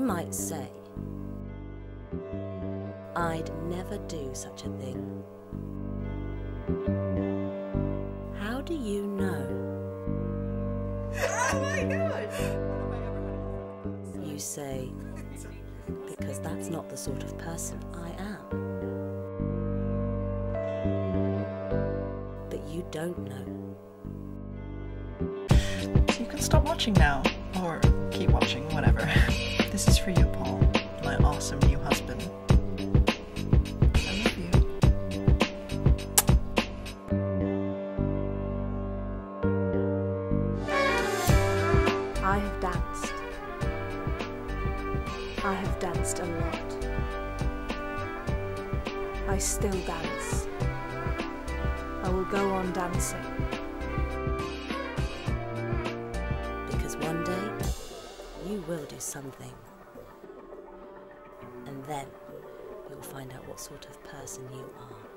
might say, I'd never do such a thing. How do you know? Oh my gosh! You say, because that's not the sort of person I am. But you don't know. You can stop watching now, or keep watching, whatever. This is for you, Paul, my awesome new husband. I love you. I have danced. I have danced a lot. I still dance. I will go on dancing. you will do something. And then you'll find out what sort of person you are.